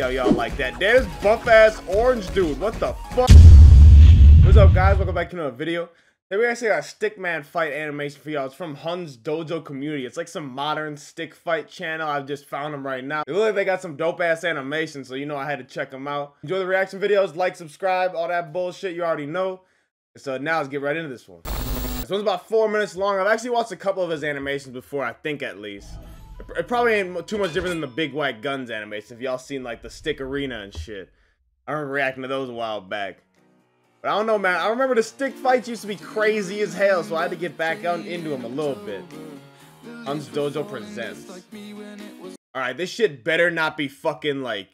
How y'all like that. There's buff-ass orange dude. What the fuck? What's up, guys? Welcome back to another video. Today we actually got a Stickman fight animation for y'all. It's from Hyun's Dojo Community. It's like some modern stick fight channel. I've just found them right now. It looks like they got some dope-ass animation, so you know I had to check them out. Enjoy the reaction videos. Like, subscribe, all that bullshit you already know. So now let's get right into this one. This one's about four minutes long. I've actually watched a couple of his animations before, I think at least. It probably ain't too much different than the Big White Guns animation. If y'all seen like the Stick Arena and shit. I remember reacting to those a while back. But I don't know, man. I remember the stick fights used to be crazy as hell, so I had to get back out into them a little bit. Hyun's Dojo presents. Alright, this shit better not be fucking like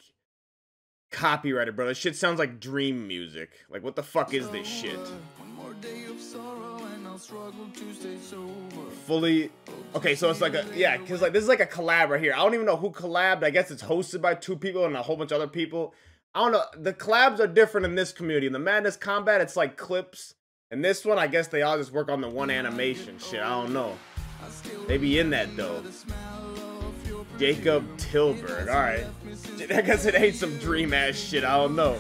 copyrighted, bro. This shit sounds like dream music. Like, what the fuck is this shit? Fully. Okay, so it's like a yeah, cause like this is like a collab right here. I don't even know who collabed. I guess it's hosted by two people and a whole bunch of other people. I don't know. The collabs are different in this community. In the Madness Combat, it's like clips. And this one, I guess they all just work on the one animation. Shit, I don't know. They be in that though. Jacob Tilburg. Alright. I guess it ain't some dream ass shit. I don't know.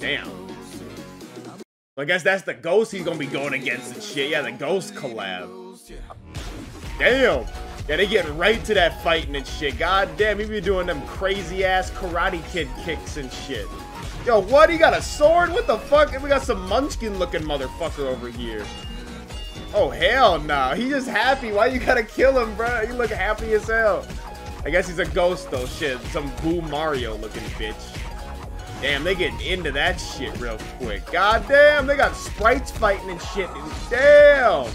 Damn. I guess that's the ghost he's gonna be going against and shit. Yeah, the ghost collab. Damn. Yeah, they get right to that fighting and shit. God damn, he be doing them crazy ass Karate Kid kicks and shit. Yo, what? He got a sword? What the fuck? And we got some munchkin looking motherfucker over here. Oh, hell. Nah. He just happy. Why you gotta kill him, bro? You look happy as hell. I guess he's a ghost though, shit. Some Boo Mario looking bitch. Damn, they getting into that shit real quick. God damn, they got sprites fighting and shit. Damn.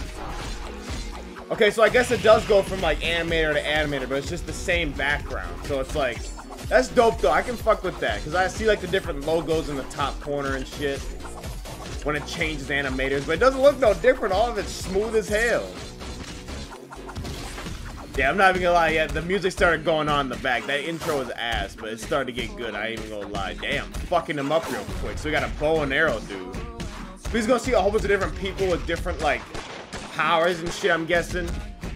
Okay, so I guess it does go from like animator to animator, but it's just the same background. So it's like, that's dope though. I can fuck with that because I see like the different logos in the top corner and shit when it changes animators, but it doesn't look no different. All of it's smooth as hell. Yeah, I'm not even gonna lie yet. The music started going on in the back. That intro was ass, but it started to get good. I ain't even gonna lie. Damn, fucking them up real quick. So we got a bow and arrow dude. We're gonna see a whole bunch of different people with different, like, powers and shit, I'm guessing.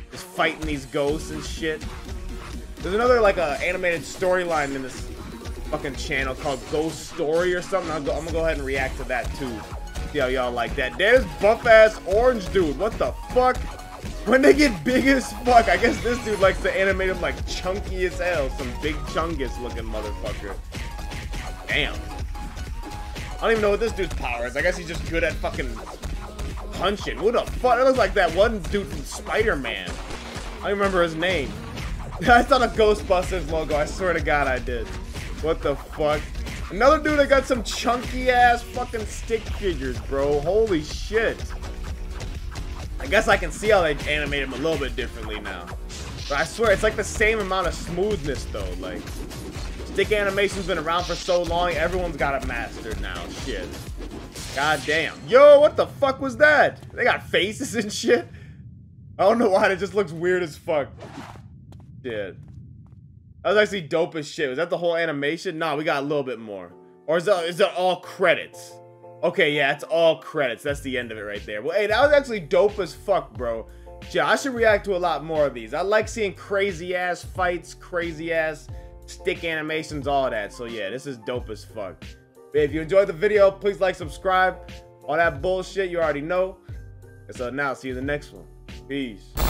Just fighting these ghosts and shit. There's another, like, a animated storyline in this fucking channel called Ghost Story or something. i am gonna go ahead and react to that, too. See how y'all like that. There's buff-ass orange dude. What the fuck? When they get big as fuck, I guess this dude likes to animate them like chunky as hell. Some big chungus looking motherfucker. Damn. I don't even know what this dude's power is. I guess he's just good at fucking punching. What the fuck? It looks like that one dude from Spider-Man. I remember his name. I saw the Ghostbusters logo. I swear to God I did. What the fuck? Another dude that got some chunky ass fucking stick figures, bro. Holy shit. I guess I can see how they animate him a little bit differently now. But I swear, it's like the same amount of smoothness, though. Like, stick animation's been around for so long, everyone's got it mastered now. Shit. God damn. Yo, what the fuck was that? They got faces and shit? I don't know why, it just looks weird as fuck. Shit. That was actually dope as shit. Was that the whole animation? Nah, we got a little bit more. Or is that, is that all credits? Okay, yeah, it's all credits. That's the end of it right there. Well, hey, that was actually dope as fuck, bro. Yeah, I should react to a lot more of these. I like seeing crazy ass fights, crazy ass stick animations, all that. So yeah, this is dope as fuck. If you enjoyed the video, please like, subscribe. All that bullshit you already know. And so now, see you in the next one. Peace.